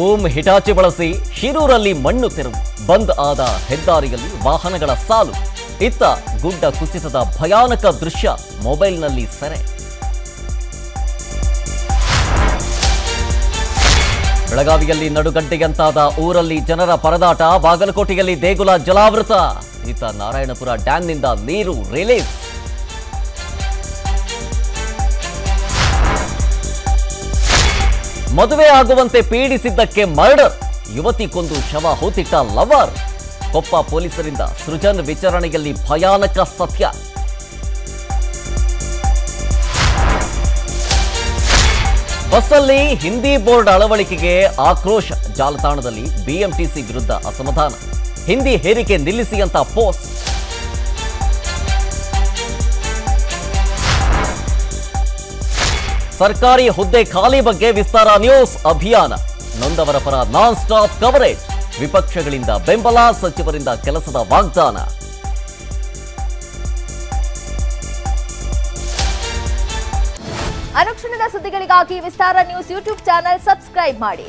Boom Hitachi ಬಳಸಿ ಶಿರೂರಲ್ಲಿ ಮಣ್ಣು ತೆರವು ಬಂದ್ ಆದ ಹೆದ್ದಾರಿಯಲ್ಲಿ ವಾಹನಗಳ ಸಾಲು. ಇತ್ತ ಗುಡ್ಡ ಕುಸಿತದ ಭಯಾನಕ ದೃಶ್ಯ ಮೊಬೈಲ್ನಲ್ಲಿ ಸೆರೆ. ಬೆಳಗಾವಿಯಲ್ಲಿ ನಡುಗಡ್ಡೆಯಂತಾದ ಊರಲ್ಲಿ ಜನರ ಪರದಾಟ, ಬಾಗಲಕೋಟೆಯಲ್ಲಿ ದೇಗುಲ ಜಲಾವೃತ. ಇತ್ತ ನಾರಾಯಣಪುರ ಡ್ಯಾಂನಿಂದ ನೀರು ರಿಲೀಸ್. ಮದುವೆ ಆಗುವಂತೆ ಪೀಡಿಸಿದ್ದಕ್ಕೆ ಮರ್ಡರ್. ಯುವತಿ ಕೊಂದು ಶವ ಹೂತಿಟ್ಟ ಲವರ್. ಕೊಪ್ಪ ಪೊಲೀಸರಿಂದ ಸೃಜನ್ ವಿಚಾರಣೆಯಲ್ಲಿ ಭಯಾನಕ ಸತ್ಯ. ಬಸ್ಸಲ್ಲಿ ಹಿಂದಿ ಬೋರ್ಡ್ ಅಳವಡಿಕೆಗೆ ಆಕ್ರೋಶ. ಜಾಲತಾಣದಲ್ಲಿ ಬಿಎಂಟಿಸಿ ವಿರುದ್ಧ ಅಸಮಾಧಾನ. ಹಿಂದಿ ಹೇರಿಕೆ ನಿಲ್ಲಿಸಿ ಅಂತ ಪೋಸ್ಟ್. ಸರ್ಕಾರಿ ಹುದ್ದೆ ಖಾಲಿ ಬಗ್ಗೆ ವಿಸ್ತಾರ ನ್ಯೂಸ್ ಅಭಿಯಾನ. ನೊಂದವರ ಪರ ನಾನ್ ಸ್ಟಾಪ್ ಕವರೇಜ್ ವಿಪಕ್ಷಗಳಿಂದ ಬೆಂಬಲ, ಸಚಿವರಿಂದ ಕೆಲಸದ ವಾಗ್ದಾನ. ಅನುಕ್ಷಣದ ಸುದ್ದಿಗಳಿಗಾಗಿ Vistara news YouTube channel subscribe ಮಾಡಿ.